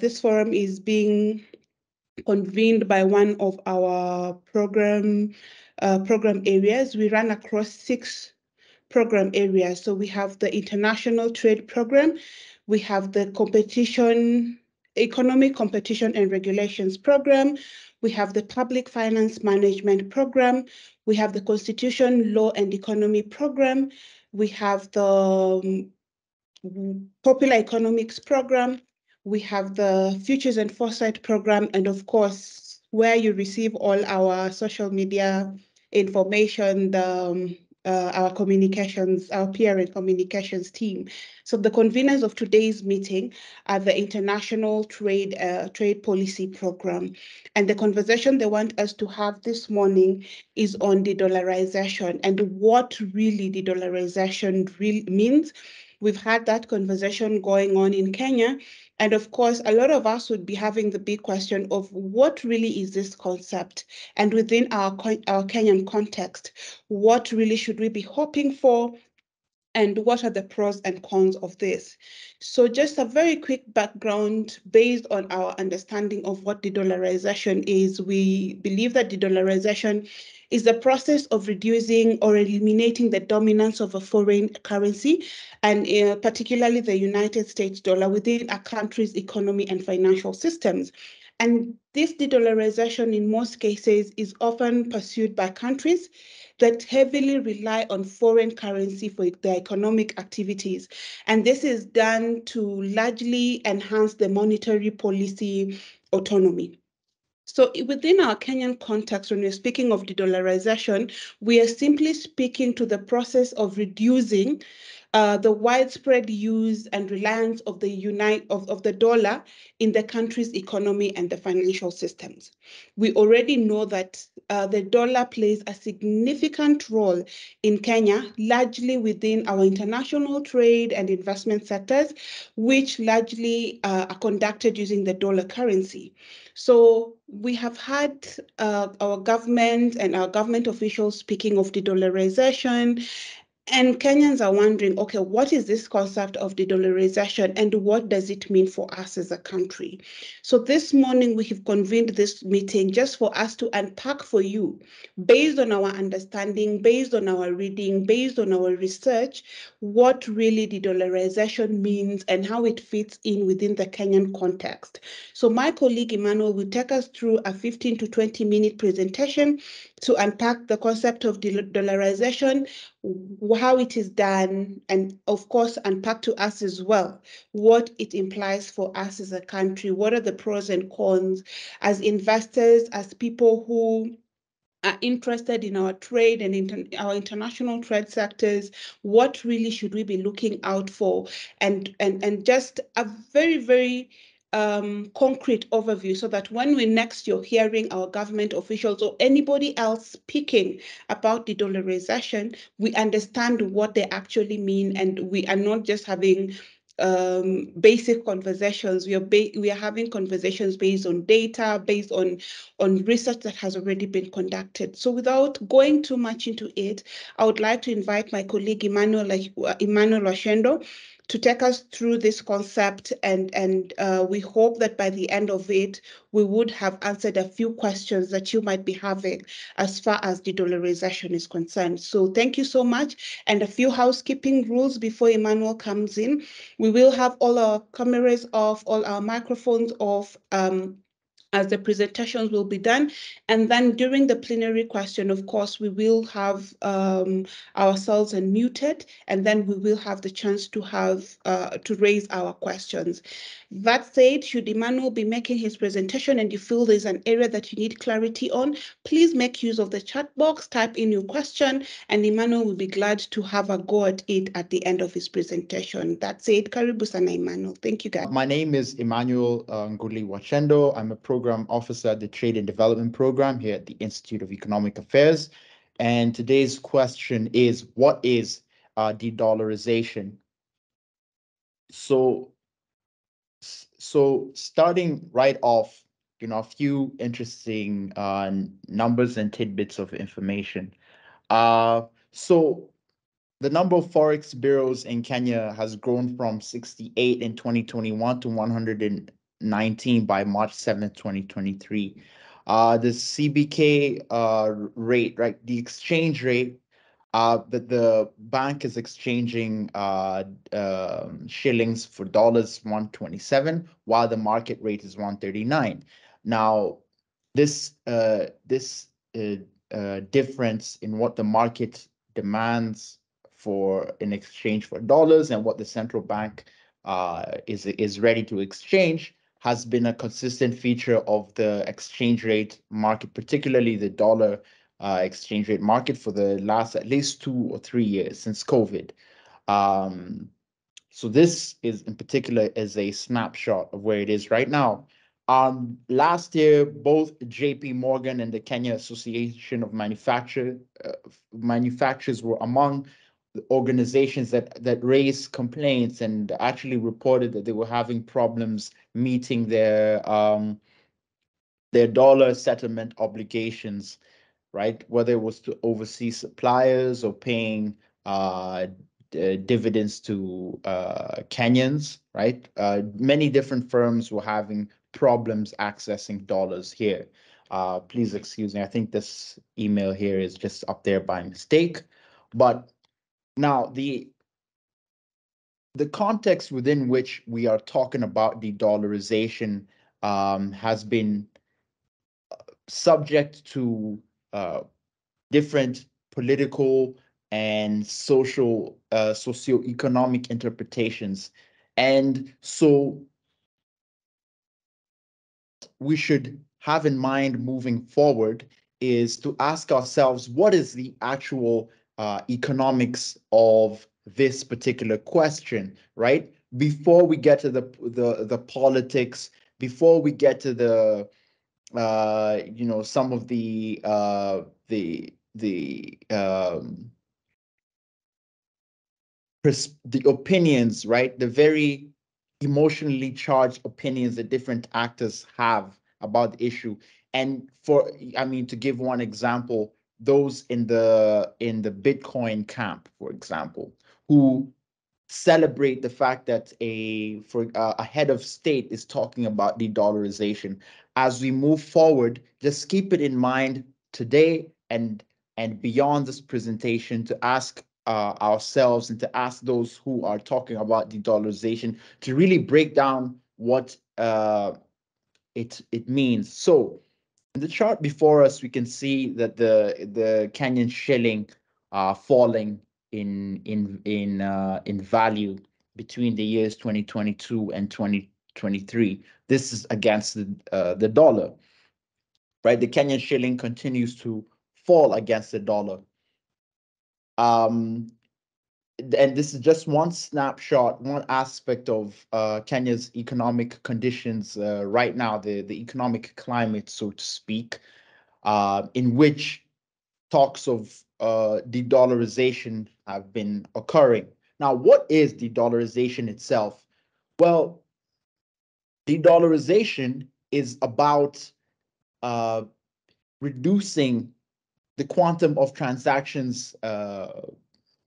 This forum is being convened by one of our program uh, program areas. We run across six program areas. So we have the international trade program, we have the competition, economic competition and regulations program, we have the public finance management program, we have the constitution, law and economy program, we have the um, popular economics program, we have the futures and foresight program, and of course, where you receive all our social media information, the um, uh, our communications, our PR and communications team. So the conveners of today's meeting are the International Trade uh, Trade Policy Program. And the conversation they want us to have this morning is on de-dollarization and what really de-dollarization really means. We've had that conversation going on in Kenya, and of course, a lot of us would be having the big question of what really is this concept? And within our, our Kenyan context, what really should we be hoping for? And what are the pros and cons of this? So just a very quick background based on our understanding of what de-dollarization is. We believe that de-dollarization is the process of reducing or eliminating the dominance of a foreign currency, and uh, particularly the United States dollar within a country's economy and financial systems. And this de-dollarization in most cases is often pursued by countries that heavily rely on foreign currency for their economic activities. And this is done to largely enhance the monetary policy autonomy. So within our Kenyan context, when we're speaking of de-dollarization, we are simply speaking to the process of reducing uh, the widespread use and reliance of the unite of, of the dollar in the country's economy and the financial systems. We already know that uh, the dollar plays a significant role in Kenya, largely within our international trade and investment sectors, which largely uh, are conducted using the dollar currency. So we have had uh, our government and our government officials speaking of de-dollarization and Kenyans are wondering, okay, what is this concept of de-dollarization and what does it mean for us as a country? So this morning we have convened this meeting just for us to unpack for you, based on our understanding, based on our reading, based on our research, what really de-dollarization means and how it fits in within the Kenyan context. So my colleague Emmanuel will take us through a 15 to 20 minute presentation to unpack the concept of dollarization, how it is done, and of course, unpack to us as well what it implies for us as a country. What are the pros and cons as investors, as people who are interested in our trade and inter our international trade sectors, what really should we be looking out for? And, and, and just a very, very um, concrete overview so that when we next you're hearing our government officials or anybody else speaking about de-dollarization, we understand what they actually mean and we are not just having um, basic conversations. We are we are having conversations based on data, based on on research that has already been conducted. So, without going too much into it, I would like to invite my colleague Emmanuel Emmanuel Oshendo to take us through this concept and and uh, we hope that by the end of it we would have answered a few questions that you might be having as far as de-dollarization is concerned. So thank you so much and a few housekeeping rules before emmanuel comes in. We will have all our cameras off all our microphones off um, as the presentations will be done. And then during the plenary question, of course, we will have um, ourselves unmuted, and then we will have the chance to have uh, to raise our questions. That said, should Emmanuel be making his presentation and you feel there's an area that you need clarity on, please make use of the chat box, type in your question, and Emmanuel will be glad to have a go at it at the end of his presentation. That's it. Karibu sana, Emmanuel. Thank you, guys. My name is Emmanuel uh, Nguli Wachendo. I'm a program officer at the Trade and Development Program here at the Institute of Economic Affairs. And today's question is, what is uh, de-dollarization? So so starting right off, you know, a few interesting uh, numbers and tidbits of information. Uh, so the number of forex bureaus in Kenya has grown from 68 in 2021 to 119 by March 7th, 2023. Uh, the CBK uh, rate, right? The exchange rate uh, that the bank is exchanging uh, uh, shillings for dollars 127, while the market rate is 139. Now, this uh, this uh, uh, difference in what the market demands for in exchange for dollars and what the central bank is is ready to exchange has been a consistent feature of the exchange rate market, particularly the dollar uh, exchange rate market for the last at least two or three years since COVID. Um, so this is in particular is a snapshot of where it is right now. Um, last year, both JP Morgan and the Kenya Association of Manufacture, uh, Manufacturers were among the organizations that that raised complaints and actually reported that they were having problems meeting their um, their dollar settlement obligations, right? Whether it was to oversee suppliers or paying uh, dividends to uh, Kenyans, right? Uh, many different firms were having problems accessing dollars here. Uh, please excuse me. I think this email here is just up there by mistake, but now, the the context within which we are talking about the dollarization um, has been uh, subject to uh, different political and social uh, socioeconomic interpretations. And so we should have in mind moving forward is to ask ourselves, what is the actual uh, economics of this particular question, right? Before we get to the the the politics, before we get to the uh, you know some of the uh, the the um, the opinions, right? The very emotionally charged opinions that different actors have about the issue. And for, I mean, to give one example, those in the in the Bitcoin camp, for example, who celebrate the fact that a for uh, a head of state is talking about de-dollarization. As we move forward, just keep it in mind today and and beyond this presentation to ask uh, ourselves and to ask those who are talking about de-dollarization to really break down what uh, it it means. So in the chart before us, we can see that the the Kenyan shilling uh, falling in in in uh, in value between the years 2022 and 2023. This is against the uh, the dollar, right? The Kenyan shilling continues to fall against the dollar. Um, and this is just one snapshot, one aspect of uh, Kenya's economic conditions uh, right now, the, the economic climate, so to speak, uh, in which talks of uh, de-dollarization have been occurring. Now, what is de-dollarization itself? Well, de-dollarization is about uh, reducing the quantum of transactions uh,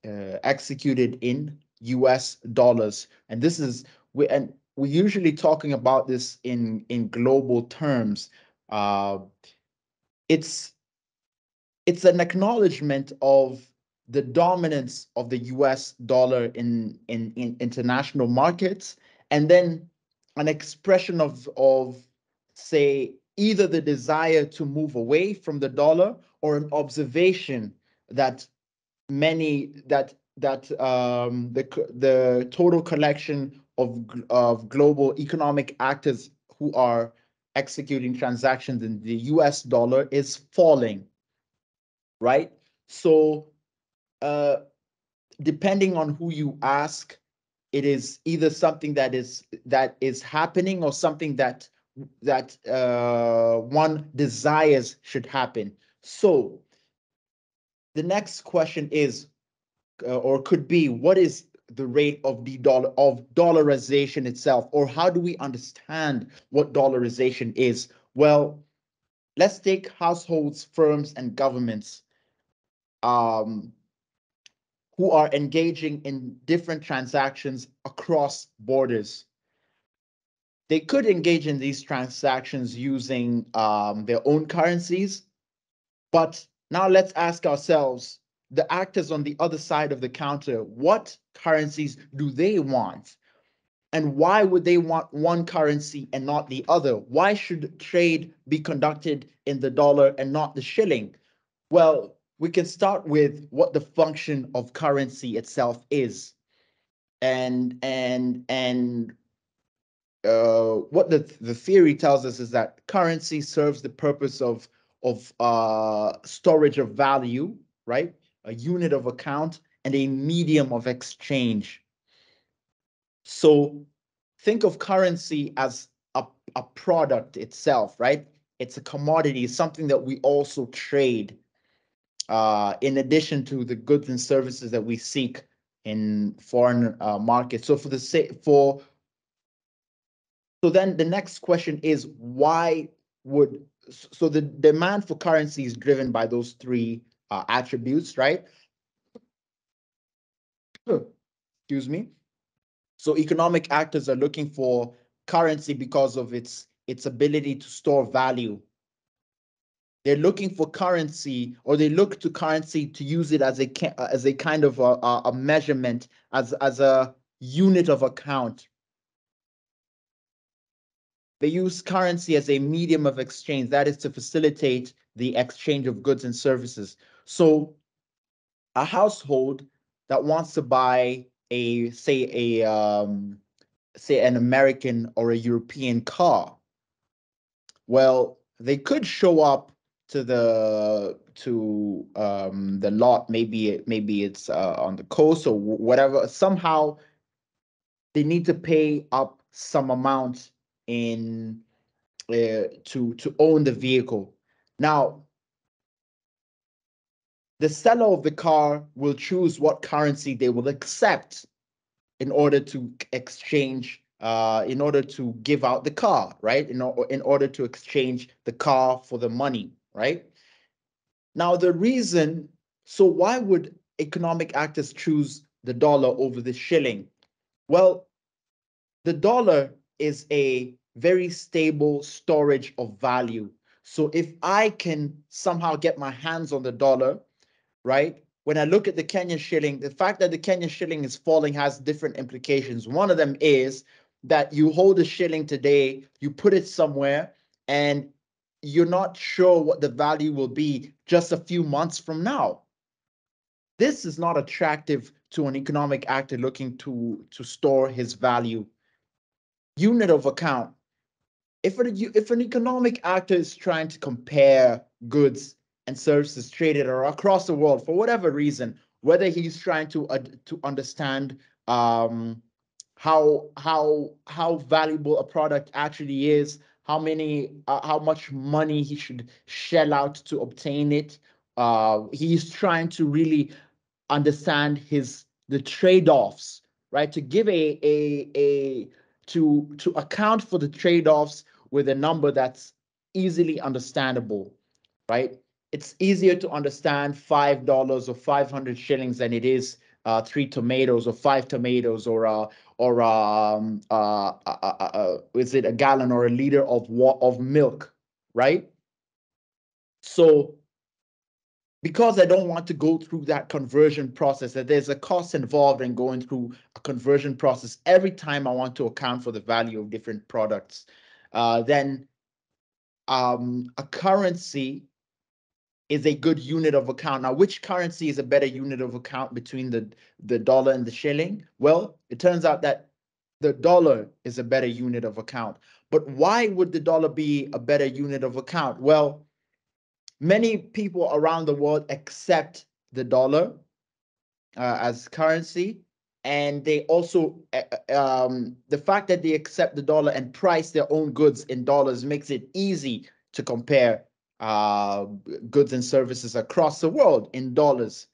uh, executed in US dollars. And this is, we, and we're usually talking about this in, in global terms. Uh, it's, it's an acknowledgement of the dominance of the US dollar in, in, in international markets, and then an expression of, of, say, either the desire to move away from the dollar or an observation that many that that um, the the total collection of of global economic actors who are executing transactions in the U.S. dollar is falling, right? So, uh, depending on who you ask, it is either something that is that is happening or something that that uh, one desires should happen. So the next question is, uh, or could be, what is the rate of the dollar of dollarization itself, or how do we understand what dollarization is? Well, let's take households, firms, and governments um, who are engaging in different transactions across borders. they could engage in these transactions using um, their own currencies. But now let's ask ourselves, the actors on the other side of the counter, what currencies do they want? And why would they want one currency and not the other? Why should trade be conducted in the dollar and not the shilling? Well, we can start with what the function of currency itself is. And and and uh, what the the theory tells us is that currency serves the purpose of of uh, storage of value, right? A unit of account and a medium of exchange. So think of currency as a, a product itself, right? It's a commodity, something that we also trade uh, in addition to the goods and services that we seek in foreign uh, markets. So for the sake for so then the next question is why would so the demand for currency is driven by those three uh, attributes, right? Excuse me. So economic actors are looking for currency because of its its ability to store value. They're looking for currency, or they look to currency to use it as a as a kind of a, a measurement, as as a unit of account, they use currency as a medium of exchange, that is to facilitate the exchange of goods and services. So a household that wants to buy a, say, a, um, say an American or a European car, well, they could show up to the to um, the lot. Maybe maybe it's uh, on the coast or whatever. Somehow, they need to pay up some amount in uh, to to own the vehicle. Now, the seller of the car will choose what currency they will accept in order to exchange, uh, in order to give out the car, right? In, in order to exchange the car for the money, right? Now, the reason, so why would economic actors choose the dollar over the shilling? Well, the dollar is a very stable storage of value. So if I can somehow get my hands on the dollar, right? When I look at the Kenyan shilling, the fact that the Kenyan shilling is falling has different implications. One of them is that you hold a shilling today, you put it somewhere, and you're not sure what the value will be just a few months from now. This is not attractive to an economic actor looking to, to store his value. Unit of account if an, if an economic actor is trying to compare goods and services traded or across the world for whatever reason, whether he's trying to uh, to understand um, how how how valuable a product actually is, how many uh, how much money he should shell out to obtain it, uh, he's trying to really understand his the trade-offs, right? To give a a a to to account for the trade-offs with a number that's easily understandable, right? It's easier to understand five dollars or five hundred shillings than it is uh, three tomatoes or five tomatoes or uh, or um, uh, uh, uh, is it a gallon or a liter of of milk, right? So because I don't want to go through that conversion process, that there's a cost involved in going through a conversion process every time I want to account for the value of different products, then um, a currency is a good unit of account. Now, which currency is a better unit of account between the, the dollar and the shilling? Well, it turns out that the dollar is a better unit of account. But why would the dollar be a better unit of account? Well, many people around the world accept the dollar uh, as currency and they also eh, um, the fact that they accept the dollar and price their own goods in dollars makes it easy to compare uh, goods and services across the world in dollars.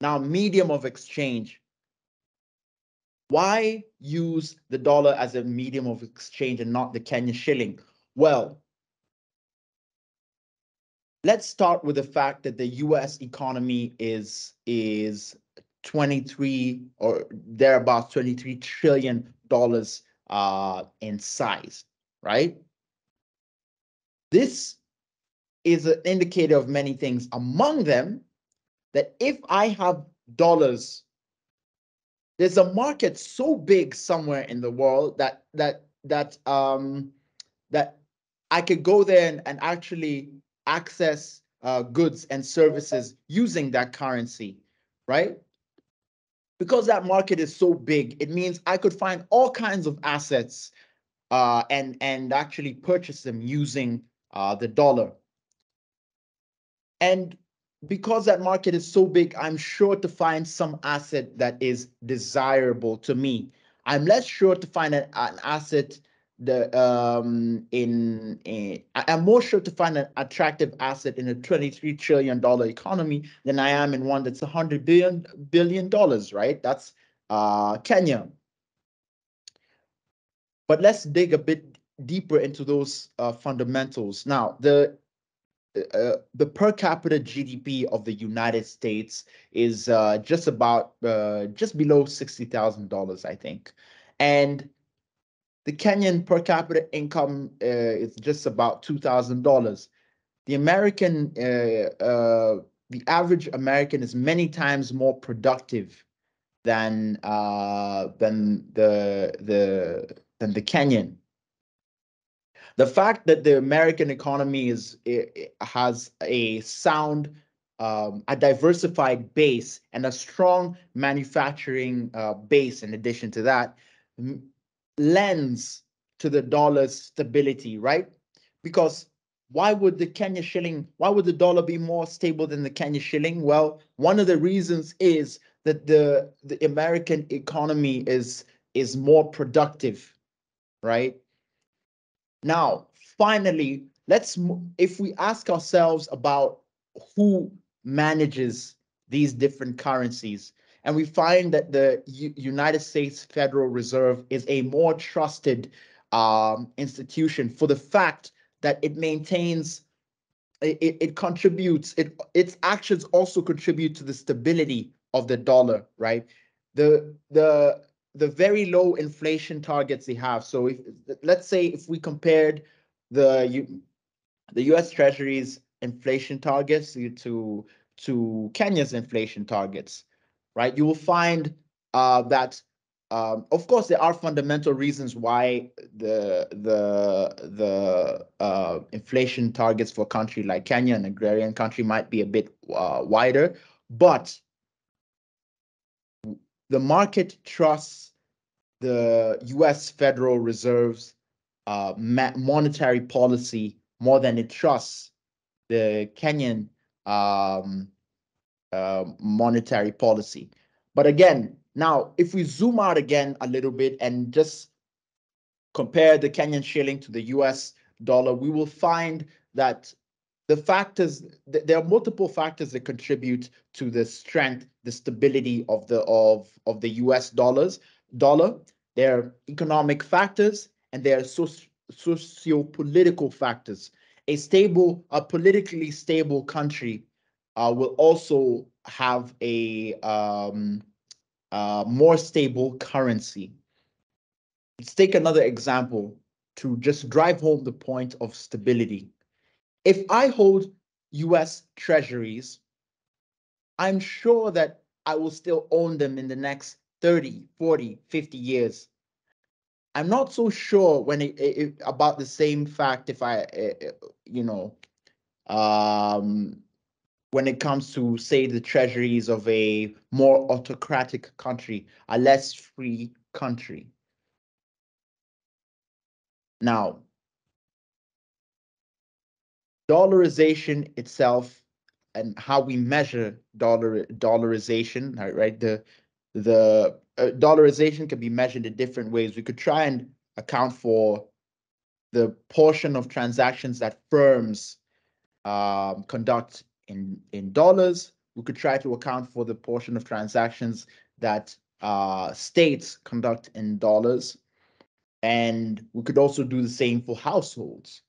Now, medium of exchange. Why use the dollar as a medium of exchange and not the Kenyan shilling? Well, let's start with the fact that the US economy is is 23 or thereabouts 23 trillion dollars uh, in size, right? This is an indicator of many things. Among them, that if I have dollars, there's a market so big somewhere in the world that that that um that I could go there and, and actually access uh, goods and services using that currency, right? Because that market is so big, it means I could find all kinds of assets uh, and and actually purchase them using uh, the dollar. And because that market is so big, I'm sure to find some asset that is desirable to me. I'm less sure to find an, an asset the um in, in I'm more sure to find an attractive asset in a 23 trillion dollar economy than I am in one that's 100 billion billion dollars, right? That's uh Kenya. But let's dig a bit deeper into those uh, fundamentals. Now, the uh, the per capita GDP of the United States is uh, just about uh, just below sixty thousand dollars, I think, and the Kenyan per capita income uh, is just about two thousand dollars. The American, uh, uh, the average American is many times more productive than than the the than the Kenyan the fact that the American economy is has a sound, um, a diversified base and a strong manufacturing uh, base. In addition to that, lends to the dollar's stability, right? Because why would the Kenya shilling, why would the dollar be more stable than the Kenya shilling? Well, one of the reasons is that the the American economy is is more productive, right? Now, finally, let's if we ask ourselves about who manages these different currencies, and we find that the U United States Federal Reserve is a more trusted um, institution for the fact that it maintains, it, it contributes, it its actions also contribute to the stability of the dollar, right? The the the very low inflation targets they have. So if let's say if we compared the the U.S. Treasury's inflation targets to to Kenya's inflation targets, right? You will find uh, that um, of course there are fundamental reasons why the the the uh, inflation targets for a country like Kenya, an agrarian country, might be a bit uh, wider, but the market trusts the US Federal Reserve's uh, monetary policy more than it trusts the Kenyan um, uh, monetary policy. But again, now if we zoom out again a little bit and just compare the Kenyan shilling to the US dollar, we will find that the factors there are multiple factors that contribute to the strength the stability of the of of the us dollars dollar. There are economic factors and there are socio-political factors. A stable a politically stable country uh, will also have a um, uh, more stable currency. Let's take another example to just drive home the point of stability if I hold US treasuries, I'm sure that I will still own them in the next 30, 40, 50 years. I'm not so sure when it, it, about the same fact if I, you know, um, when it comes to say the treasuries of a more autocratic country, a less free country. Now, dollarization itself and how we measure dollar dollarization, right? right? The the uh, dollarization can be measured in different ways. We could try and account for the portion of transactions that firms um, conduct in in dollars. We could try to account for the portion of transactions that uh, states conduct in dollars, and we could also do the same for households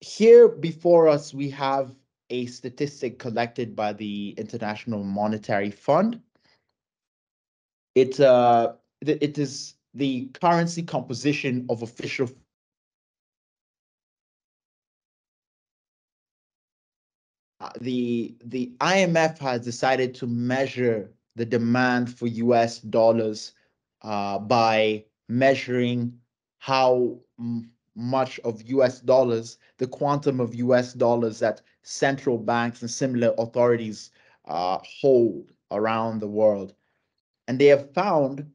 here before us, we have a statistic collected by the International Monetary Fund. It, uh, it is the currency composition of official uh, the the IMF has decided to measure the demand for US dollars uh, by measuring how much of US dollars, the quantum of US dollars that central banks and similar authorities uh, hold around the world. And they have found,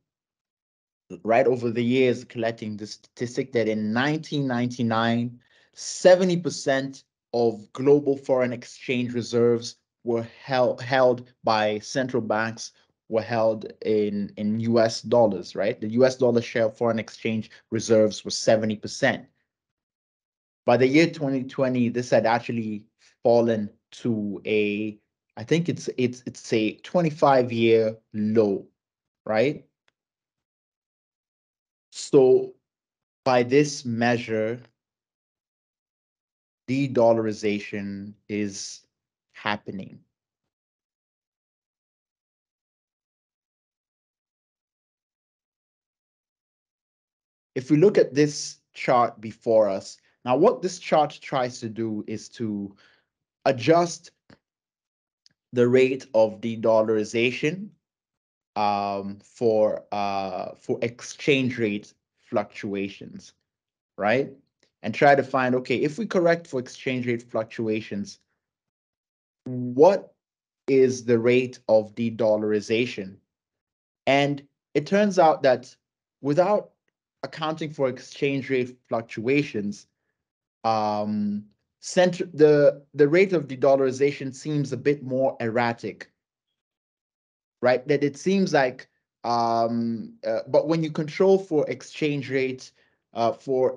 right over the years, collecting the statistic that in 1999, 70% of global foreign exchange reserves were held, held by central banks were held in, in US dollars, right? The US dollar share of foreign exchange reserves was 70%. By the year 2020, this had actually fallen to a, I think it's it's it's a 25 year low, right? So by this measure, de-dollarization is happening. If we look at this chart before us, now what this chart tries to do is to adjust the rate of de-dollarization um, for uh, for exchange rate fluctuations, right? And try to find, okay, if we correct for exchange rate fluctuations, what is the rate of de-dollarization? And it turns out that without accounting for exchange rate fluctuations, um, center, the, the rate of de-dollarization seems a bit more erratic, right? That it seems like, um, uh, but when you control for exchange rates, uh, for,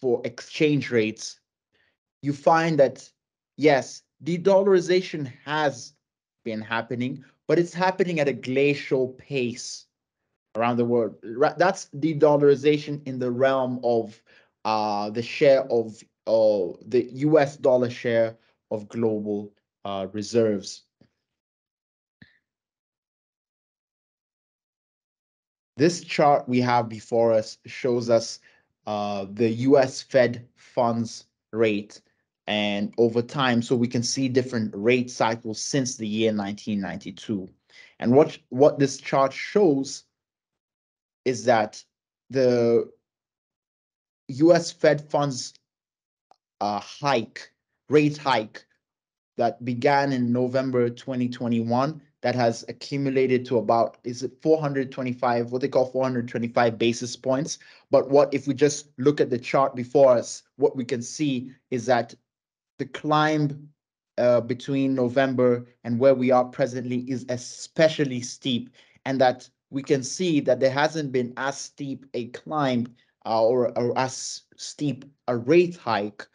for exchange rates, you find that, yes, de-dollarization has been happening, but it's happening at a glacial pace around the world. That's de-dollarization in the realm of uh, the share of uh, the US dollar share of global uh, reserves. This chart we have before us shows us uh, the US Fed funds rate and over time, so we can see different rate cycles since the year 1992. And what, what this chart shows is that the US Fed funds uh, hike, rate hike that began in November 2021 that has accumulated to about, is it 425, what they call 425 basis points. But what if we just look at the chart before us, what we can see is that the climb uh, between November and where we are presently is especially steep and that we can see that there hasn't been as steep a climb uh, or, or as steep a rate hike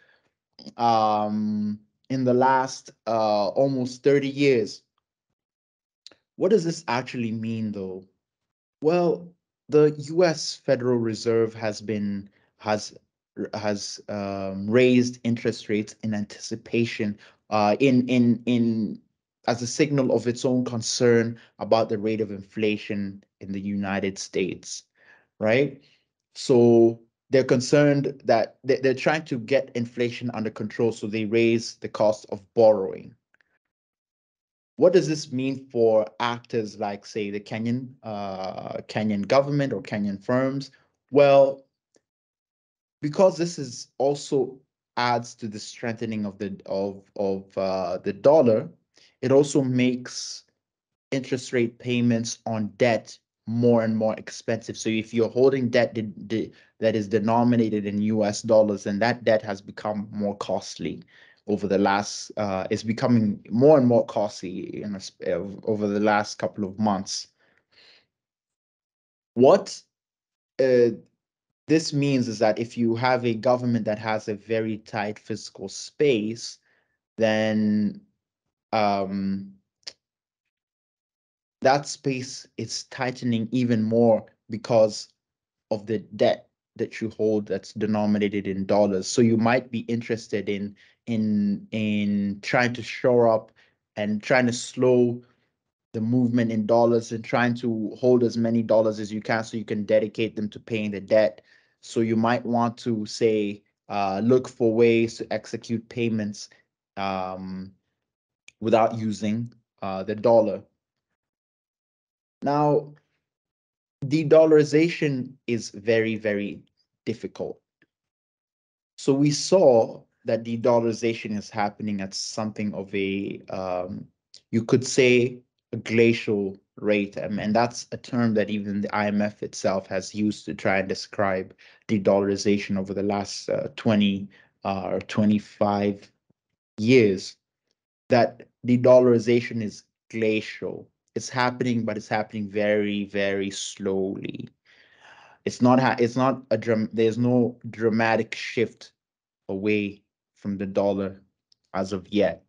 um, in the last uh, almost 30 years. What does this actually mean though? Well, the US Federal Reserve has been has has um, raised interest rates in anticipation uh, in in in as a signal of its own concern about the rate of inflation in the United States, right? So they're concerned that they're trying to get inflation under control, so they raise the cost of borrowing. What does this mean for actors like, say, the Kenyan uh, Kenyan government or Kenyan firms? Well, because this is also adds to the strengthening of the of of uh, the dollar, it also makes interest rate payments on debt more and more expensive. So if you're holding debt that is denominated in US dollars, and that debt has become more costly over the last, uh, it's becoming more and more costly a, over the last couple of months. What uh, this means is that if you have a government that has a very tight fiscal space, then um, that space is tightening even more because of the debt that you hold that's denominated in dollars. So you might be interested in in in trying to shore up and trying to slow the movement in dollars and trying to hold as many dollars as you can so you can dedicate them to paying the debt. So you might want to say, uh, look for ways to execute payments um, without using uh, the dollar. Now, de-dollarization is very, very difficult. So we saw that de-dollarization is happening at something of a, um, you could say, a glacial rate. Um, and that's a term that even the IMF itself has used to try and describe de-dollarization over the last uh, 20 uh, or 25 years, that de-dollarization is glacial. It's happening, but it's happening very, very slowly. It's not, it's not a, dram there's no dramatic shift away from the dollar as of yet.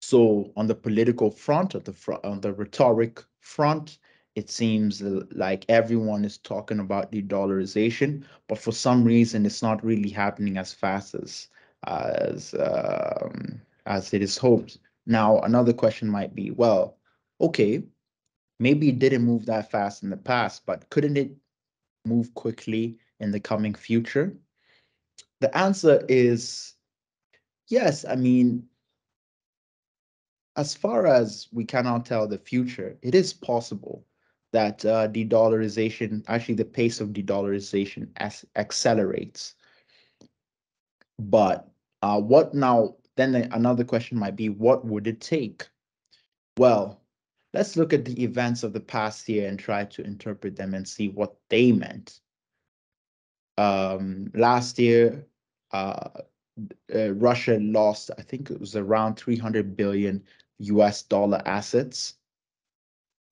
So on the political front, on the front, on the rhetoric front, it seems like everyone is talking about de-dollarization, but for some reason, it's not really happening as fast as as um, as it is hoped. Now, another question might be, well, okay, maybe it didn't move that fast in the past, but couldn't it move quickly in the coming future? The answer is yes. I mean, as far as we cannot tell the future, it is possible that uh, de-dollarization, actually the pace of de-dollarization accelerates. But uh, what now, then another question might be, what would it take? Well, let's look at the events of the past year and try to interpret them and see what they meant. Um, last year, uh, uh, Russia lost, I think it was around 300 billion US dollar assets,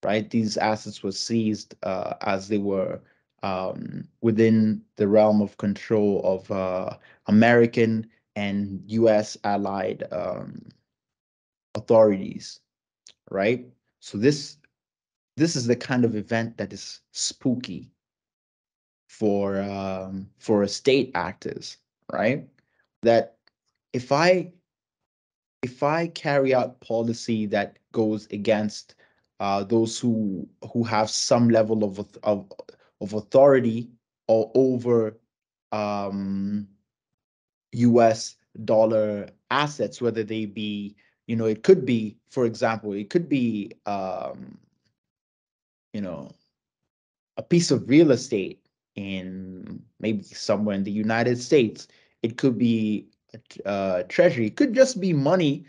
right? These assets were seized uh, as they were um, within the realm of control of uh, American and US allied um, authorities, right? So this this is the kind of event that is spooky for um, for state actors, right? That if I if I carry out policy that goes against uh, those who who have some level of of, of authority or over um, U.S. dollar assets, whether they be, you know, it could be, for example, it could be, um, you know, a piece of real estate in maybe somewhere in the United States. It could be uh, treasury. It could just be money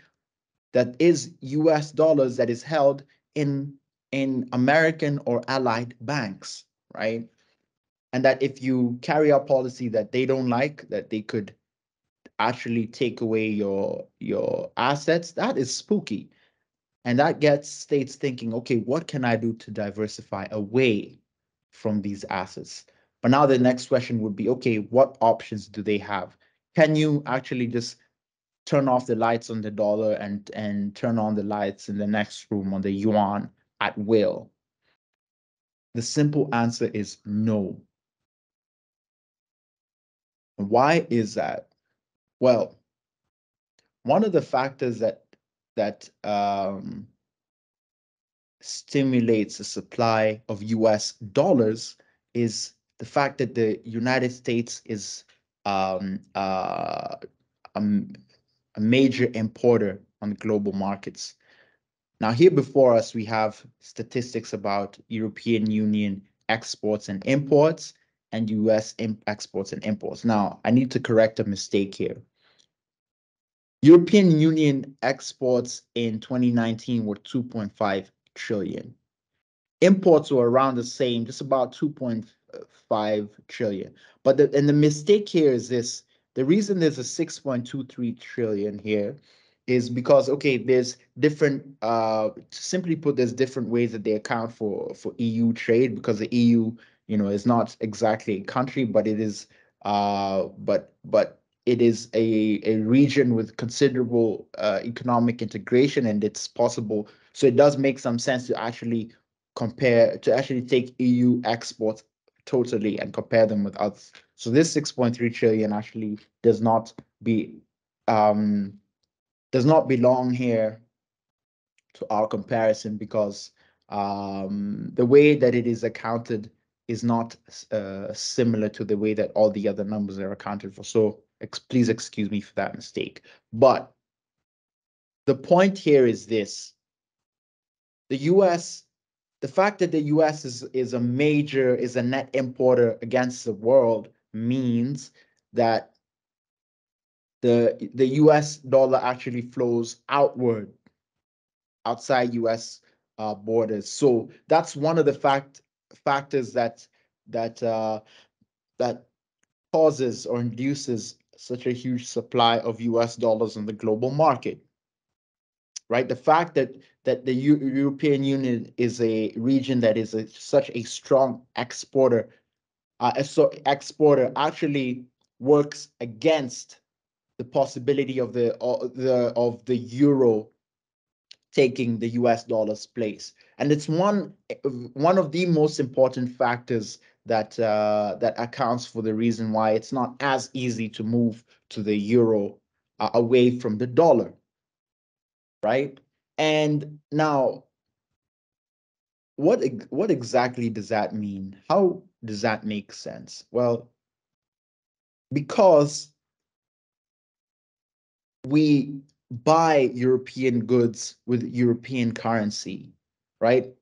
that is US dollars that is held in, in American or allied banks, right? And that if you carry a policy that they don't like, that they could actually take away your your assets, that is spooky. And that gets states thinking, okay, what can I do to diversify away from these assets? But now the next question would be, okay, what options do they have? can you actually just turn off the lights on the dollar and and turn on the lights in the next room on the yuan at will? The simple answer is no. Why is that? Well, one of the factors that that um, stimulates the supply of US dollars is the fact that the United States is um, uh, a, a major importer on the global markets. Now here before us, we have statistics about European Union exports and imports and US exports and imports. Now, I need to correct a mistake here. European Union exports in 2019 were 2.5 trillion. Imports were around the same, just about 2.5 trillion. But the and the mistake here is this: the reason there's a six point two three trillion here is because okay, there's different. Uh, simply put, there's different ways that they account for for EU trade because the EU, you know, is not exactly a country, but it is. Uh, but but it is a, a region with considerable uh, economic integration and it's possible. So it does make some sense to actually compare, to actually take EU exports totally and compare them with others. So this 6.3 trillion actually does not be um, does not belong here to our comparison because um, the way that it is accounted is not uh, similar to the way that all the other numbers are accounted for. So ex please excuse me for that mistake. But the point here is this. The US, the fact that the US is, is a major, is a net importer against the world means that the, the US dollar actually flows outward, outside US uh, borders. So that's one of the fact factors that that uh, that causes or induces such a huge supply of US dollars in the global market. Right, the fact that that the U European Union is a region that is a, such a strong exporter, uh, so exporter actually works against the possibility of the uh, the of the euro taking the US dollar's place. And it's one, one of the most important factors that, uh, that accounts for the reason why it's not as easy to move to the euro uh, away from the dollar, right? And now, what, what exactly does that mean? How does that make sense? Well, because we buy European goods with European currency, right?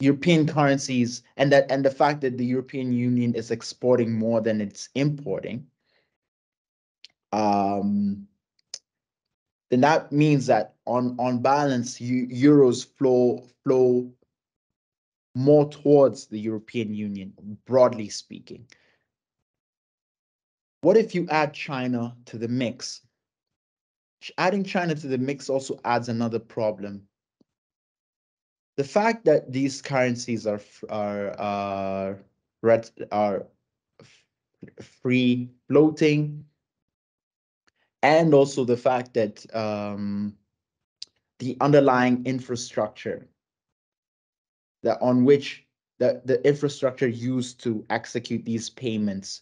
European currencies and that and the fact that the European Union is exporting more than it's importing, um, then that means that on on balance, euros flow flow more towards the European Union, broadly speaking. What if you add China to the mix? adding China to the mix also adds another problem. The fact that these currencies are are are red are free floating, and also the fact that um, the underlying infrastructure that on which the, the infrastructure used to execute these payments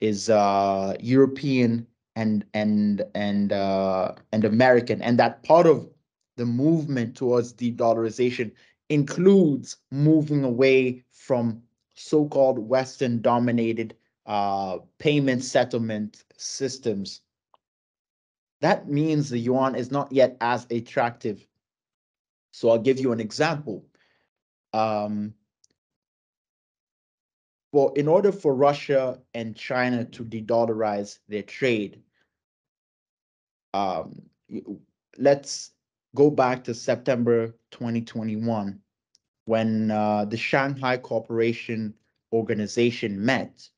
is uh, European and and and uh, and American, and that part of the movement towards de-dollarization includes moving away from so-called Western-dominated uh, payment settlement systems. That means the yuan is not yet as attractive. So I'll give you an example. Um, well, in order for Russia and China to de-dollarize their trade, um, let's go back to September 2021 when uh, the Shanghai Cooperation Organization met,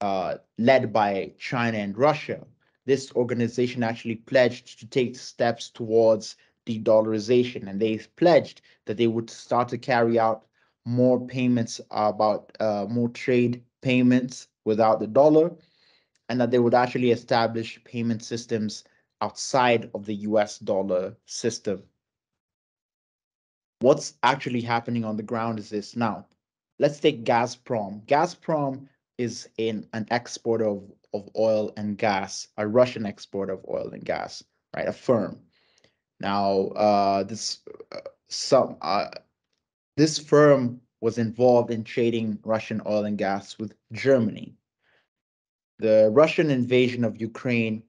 uh, led by China and Russia. This organization actually pledged to take steps towards de-dollarization, and they pledged that they would start to carry out more payments about uh, more trade payments without the dollar and that they would actually establish payment systems outside of the US dollar system. What's actually happening on the ground is this now. Let's take Gazprom. Gazprom is in an exporter of, of oil and gas, a Russian exporter of oil and gas, right? A firm. Now, uh, this uh, some uh, this firm was involved in trading Russian oil and gas with Germany. The Russian invasion of Ukraine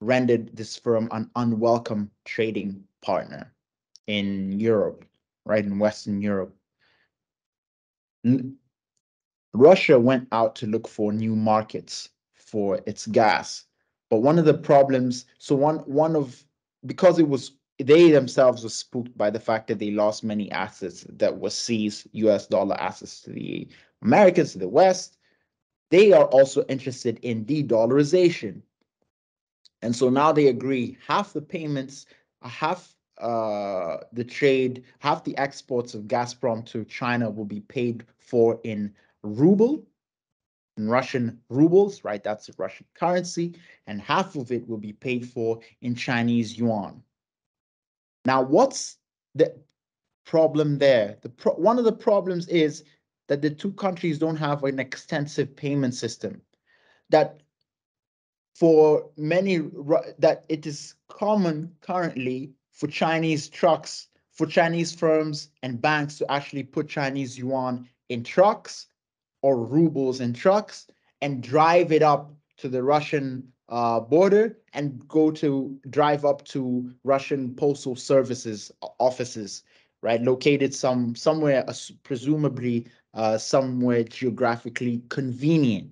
rendered this firm an unwelcome trading partner in Europe, right in Western Europe. Russia went out to look for new markets for its gas. But one of the problems, so one one of because it was they themselves were spooked by the fact that they lost many assets that were seized, US dollar assets to the Americans, to the West. They are also interested in de-dollarization. And so now they agree half the payments, half uh, the trade, half the exports of Gazprom to China will be paid for in ruble, in Russian rubles, right? That's the Russian currency. And half of it will be paid for in Chinese yuan. Now, what's the problem there? The pro one of the problems is that the two countries don't have an extensive payment system. That for many, that it is common currently for Chinese trucks, for Chinese firms and banks to actually put Chinese yuan in trucks or rubles in trucks and drive it up to the Russian uh, border and go to drive up to Russian postal services offices, right? Located some somewhere, uh, presumably uh, somewhere geographically convenient.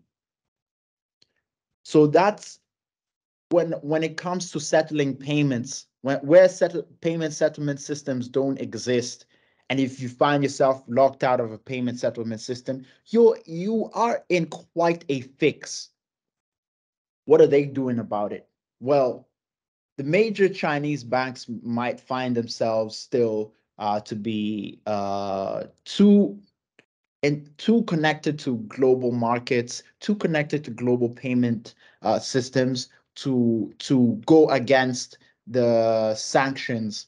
So that's when when it comes to settling payments, when where settle, payment settlement systems don't exist, and if you find yourself locked out of a payment settlement system, you you are in quite a fix. What are they doing about it? Well, the major Chinese banks might find themselves still uh, to be uh, too and too connected to global markets, too connected to global payment uh, systems to to go against the sanctions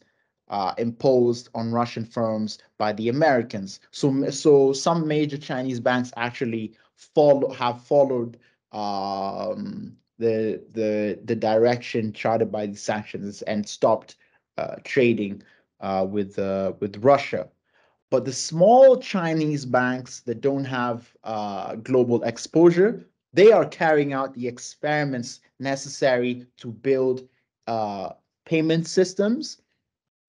uh, imposed on Russian firms by the Americans. So so some major Chinese banks actually follow have followed um, the the the direction charted by the sanctions and stopped uh, trading uh, with uh, with Russia. But the small Chinese banks that don't have uh, global exposure, they are carrying out the experiments necessary to build uh, payment systems,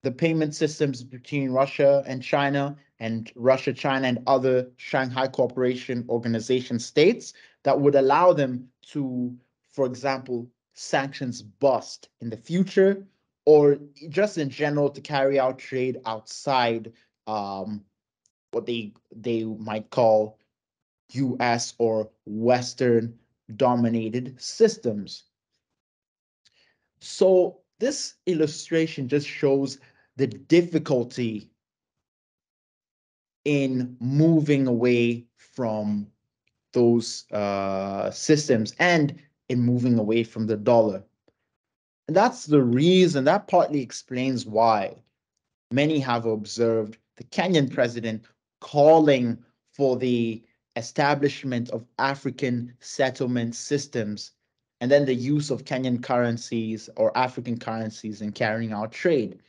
the payment systems between Russia and China and Russia, China, and other Shanghai Cooperation Organization states that would allow them to, for example, sanctions bust in the future, or just in general to carry out trade outside um, what they they might call U.S. or Western dominated systems. So this illustration just shows the difficulty in moving away from those uh, systems and in moving away from the dollar. And that's the reason, that partly explains why many have observed the Kenyan president calling for the establishment of African settlement systems and then the use of Kenyan currencies or African currencies in carrying out trade.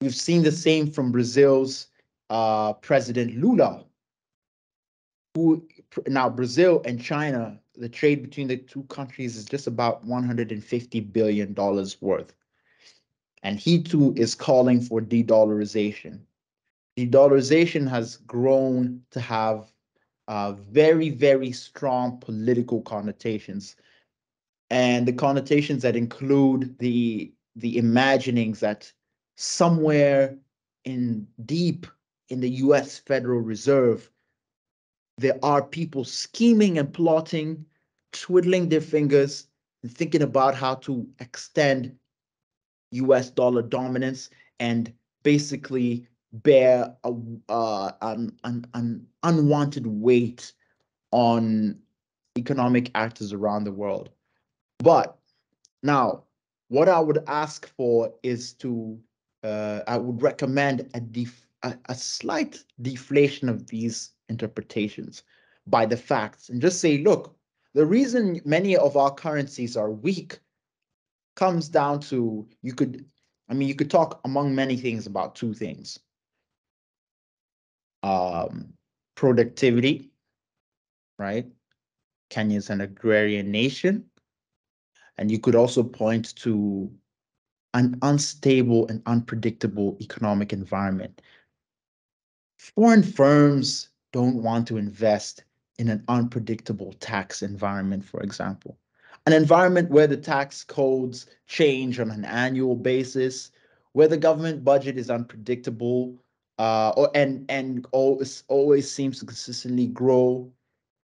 We've seen the same from Brazil's uh, President Lula, who now Brazil and China, the trade between the two countries is just about 150 billion dollars worth. And he too is calling for de-dollarization de-dollarization has grown to have uh, very, very strong political connotations. And the connotations that include the the imaginings that somewhere in deep in the US Federal Reserve, there are people scheming and plotting, twiddling their fingers, and thinking about how to extend US dollar dominance and basically bear a, uh, an, an, an unwanted weight on economic actors around the world. But now, what I would ask for is to, uh, I would recommend a, def a, a slight deflation of these interpretations by the facts and just say, look, the reason many of our currencies are weak comes down to you could, I mean, you could talk among many things about two things um, productivity, right? Kenya is an agrarian nation. And you could also point to an unstable and unpredictable economic environment. Foreign firms don't want to invest in an unpredictable tax environment, for example. An environment where the tax codes change on an annual basis, where the government budget is unpredictable, uh, and and always always seems to consistently grow,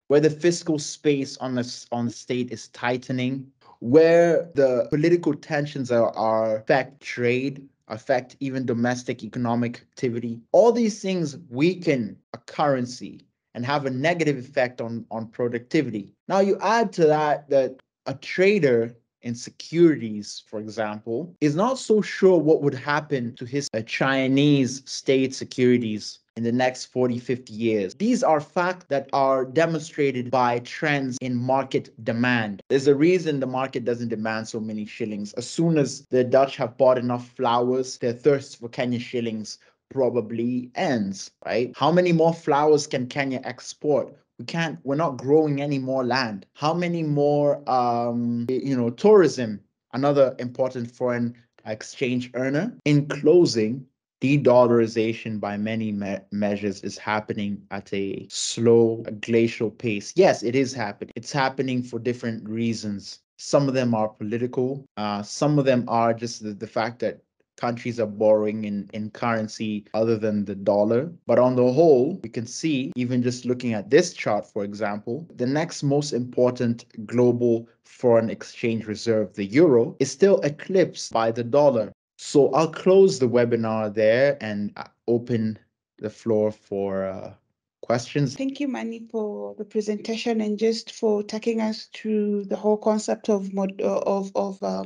where the fiscal space on the on the state is tightening, where the political tensions are, are affect trade, affect even domestic economic activity. All these things weaken a currency and have a negative effect on on productivity. Now you add to that that a trader in securities, for example, is not so sure what would happen to his uh, Chinese state securities in the next 40, 50 years. These are facts that are demonstrated by trends in market demand. There's a reason the market doesn't demand so many shillings. As soon as the Dutch have bought enough flowers, their thirst for Kenya shillings probably ends, right? How many more flowers can Kenya export? We can't, we're not growing any more land. How many more, um, you know, tourism, another important foreign exchange earner. In closing, de-dollarization by many me measures is happening at a slow, a glacial pace. Yes, it is happening. It's happening for different reasons. Some of them are political. Uh, some of them are just the, the fact that countries are borrowing in, in currency other than the dollar. But on the whole, we can see, even just looking at this chart, for example, the next most important global foreign exchange reserve, the euro, is still eclipsed by the dollar. So I'll close the webinar there and uh, open the floor for uh, questions. Thank you, Mani, for the presentation and just for taking us through the whole concept of mod of of uh,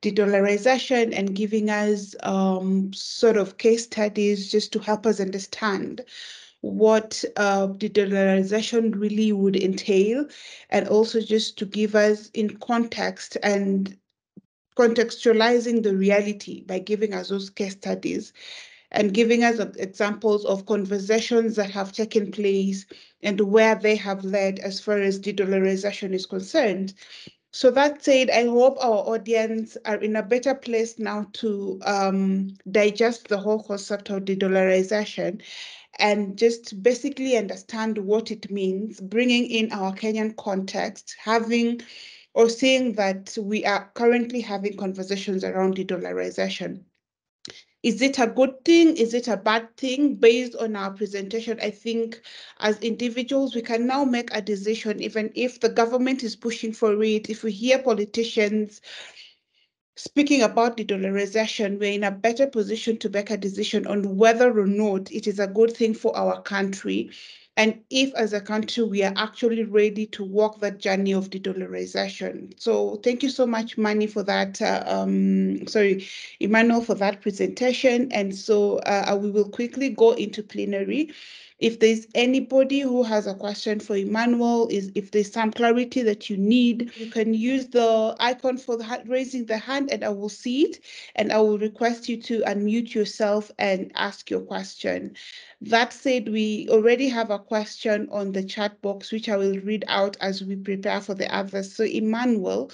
de-dollarization and giving us um, sort of case studies just to help us understand what uh, de-dollarization really would entail, and also just to give us in context and contextualizing the reality by giving us those case studies and giving us examples of conversations that have taken place and where they have led as far as de-dollarization is concerned. So that said, I hope our audience are in a better place now to um, digest the whole concept of de-dollarization and just basically understand what it means, bringing in our Kenyan context, having or seeing that we are currently having conversations around de-dollarization. Is it a good thing? Is it a bad thing? Based on our presentation, I think as individuals, we can now make a decision, even if the government is pushing for it, if we hear politicians speaking about de-dollarization, we're in a better position to make a decision on whether or not it is a good thing for our country and if as a country we are actually ready to walk that journey of de-dollarization. So thank you so much, Mani, for that, uh, um, sorry, Emmanuel, for that presentation. And so uh, we will quickly go into plenary. If there's anybody who has a question for Emmanuel, is if there's some clarity that you need, you can use the icon for the raising the hand and I will see it and I will request you to unmute yourself and ask your question. That said, we already have a question on the chat box, which I will read out as we prepare for the others. So Emmanuel,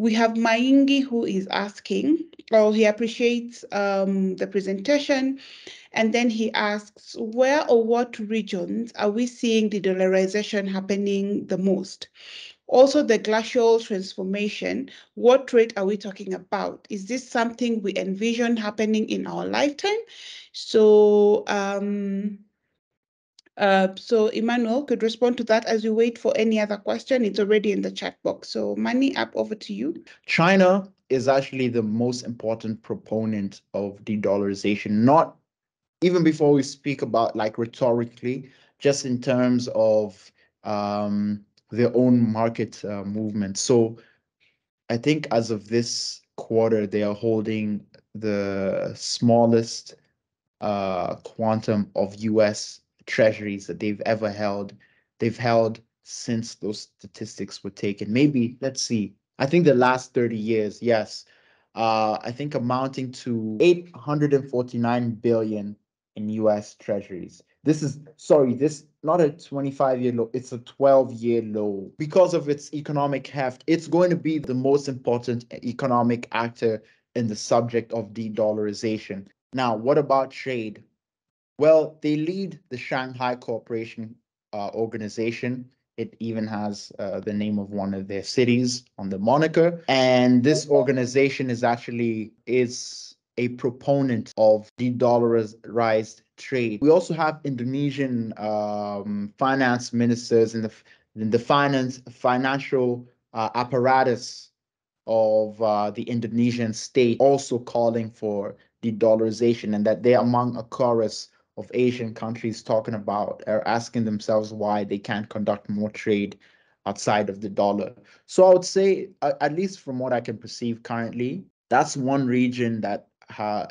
we have Maingi who is asking, or he appreciates um, the presentation. And then he asks, where or what regions are we seeing the dollarization happening the most? Also, the glacial transformation, what rate are we talking about? Is this something we envision happening in our lifetime? So, um, uh, so Emmanuel could respond to that as we wait for any other question. It's already in the chat box. So Mani, up over to you. China is actually the most important proponent of de-dollarization, not even before we speak about like rhetorically, just in terms of um, their own market uh, movement. So I think as of this quarter, they are holding the smallest uh, quantum of US treasuries that they've ever held. They've held since those statistics were taken. Maybe, let's see, I think the last 30 years, yes. Uh, I think amounting to 849 billion in US treasuries. This is, sorry, this not a 25 year low, it's a 12 year low. Because of its economic heft, it's going to be the most important economic actor in the subject of de dollarization. Now, what about trade? Well, they lead the Shanghai Cooperation uh, Organization. It even has uh, the name of one of their cities on the moniker. And this organization is actually is a proponent of de-dollarized trade. We also have Indonesian um, finance ministers in the in the finance financial uh, apparatus of uh, the Indonesian state also calling for de-dollarization and that they're among a chorus of Asian countries talking about or asking themselves why they can't conduct more trade outside of the dollar. So I would say, at least from what I can perceive currently, that's one region that ha,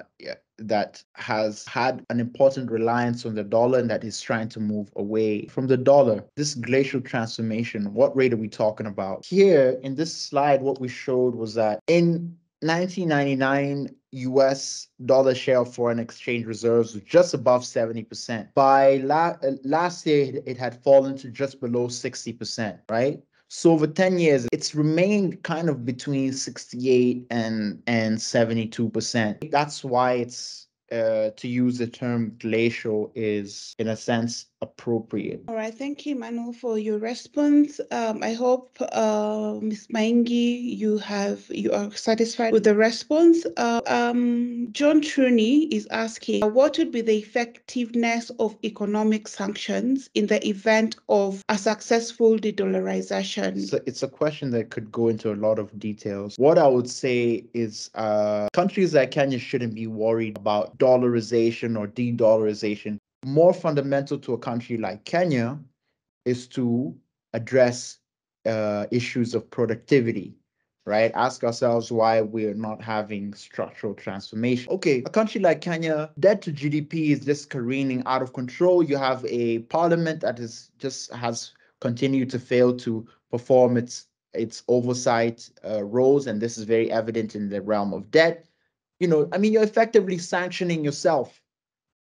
that has had an important reliance on the dollar and that is trying to move away from the dollar. This glacial transformation, what rate are we talking about? Here in this slide, what we showed was that in 1999, US dollar share of foreign exchange reserves was just above 70%. By la- uh, last year, it had fallen to just below 60%, right? So over 10 years, it's remained kind of between 68 and, and 72%. That's why it's uh, to use the term glacial is, in a sense, appropriate. All right, thank you, Manuel, for your response. Um, I hope, uh, Ms. Maingi, you have you are satisfied with the response. Uh, um, John Truney is asking, what would be the effectiveness of economic sanctions in the event of a successful de-dollarization? So it's a question that could go into a lot of details. What I would say is, uh, countries like Kenya shouldn't be worried about dollarization or de-dollarization more fundamental to a country like Kenya is to address uh, issues of productivity, right? Ask ourselves why we're not having structural transformation. Okay, a country like Kenya, debt to GDP is just careening out of control. You have a parliament that is just has continued to fail to perform its its oversight uh, roles, and this is very evident in the realm of debt. You know, I mean, you're effectively sanctioning yourself.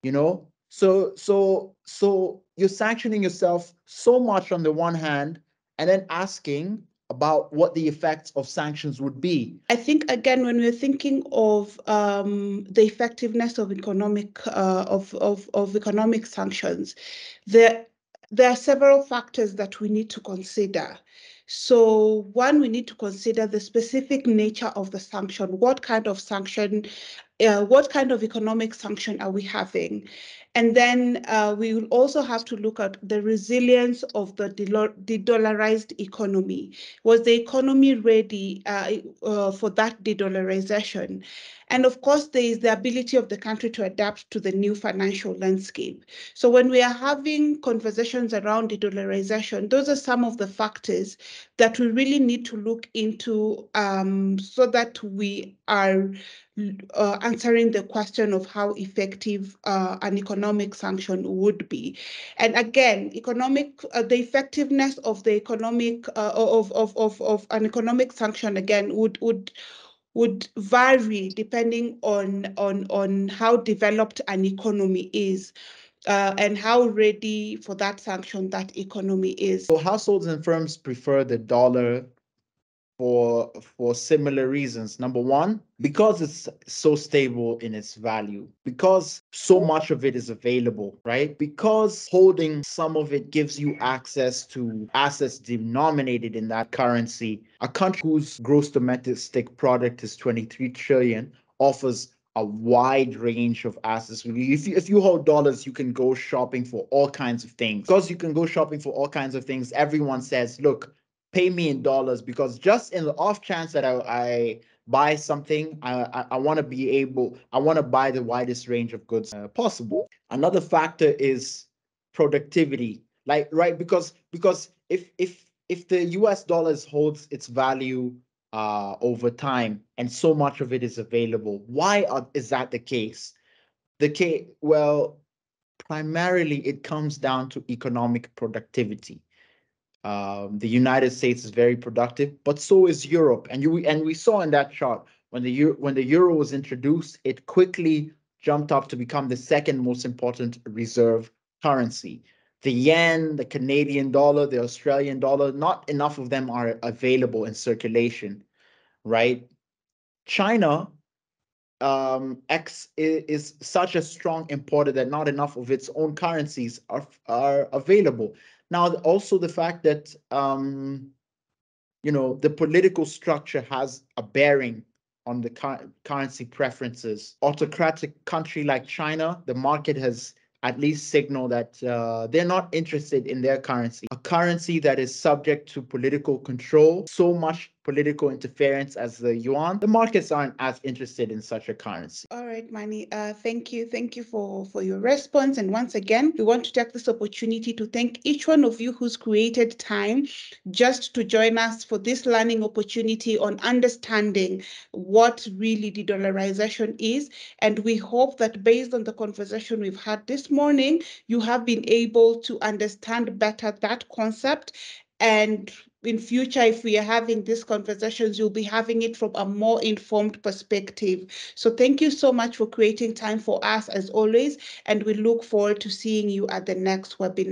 You know, so so so you're sanctioning yourself so much on the one hand, and then asking about what the effects of sanctions would be. I think again, when we're thinking of um, the effectiveness of economic uh, of, of of economic sanctions, there there are several factors that we need to consider. So one, we need to consider the specific nature of the sanction. What kind of sanction, uh, what kind of economic sanction are we having? And then uh, we will also have to look at the resilience of the de-dollarized economy. Was the economy ready uh, uh, for that de-dollarization? And of course, there is the ability of the country to adapt to the new financial landscape. So when we are having conversations around de-dollarization, those are some of the factors that we really need to look into um, so that we are uh, answering the question of how effective uh, an economic sanction would be. And again, economic uh, the effectiveness of the economic uh, of, of, of, of an economic sanction again would would would vary depending on on on how developed an economy is. Uh, and how ready for that sanction that economy is. So households and firms prefer the dollar for for similar reasons. Number one, because it's so stable in its value, because so much of it is available, right? Because holding some of it gives you access to assets denominated in that currency. A country whose gross domestic product is 23 trillion offers a wide range of assets. If you, if you hold dollars, you can go shopping for all kinds of things. Because you can go shopping for all kinds of things, everyone says, look, pay me in dollars because just in the off chance that I, I buy something, I, I, I want to be able, I want to buy the widest range of goods uh, possible. Another factor is productivity, like right because because if if if the U.S. dollars holds its value uh, over time and so much of it is available, why are, is that the case? The case, well, primarily it comes down to economic productivity um, the United States is very productive, but so is Europe. And you and we saw in that chart when the euro, when the euro was introduced, it quickly jumped up to become the second most important reserve currency. The yen, the Canadian dollar, the Australian dollar, not enough of them are available in circulation, right? China um, X is, is, such a strong importer that not enough of its own currencies are, are available. Now, also the fact that um, you know the political structure has a bearing on the currency preferences. Autocratic country like China, the market has at least signaled that uh, they're not interested in their currency. A currency that is subject to political control, so much political interference as the yuan, the markets aren't as interested in such a currency. All right, Mani. Uh, thank you. Thank you for, for your response. And once again, we want to take this opportunity to thank each one of you who's created time just to join us for this learning opportunity on understanding what really de-dollarization is. And we hope that based on the conversation we've had this morning, you have been able to understand better that concept and in future, if we are having these conversations, you'll be having it from a more informed perspective. So thank you so much for creating time for us as always, and we look forward to seeing you at the next webinar.